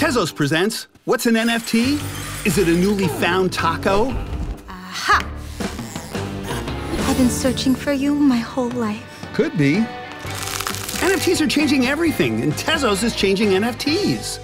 Tezos presents What's an NFT? Is it a newly found taco? Aha! I've been searching for you my whole life. Could be. NFTs are changing everything, and Tezos is changing NFTs.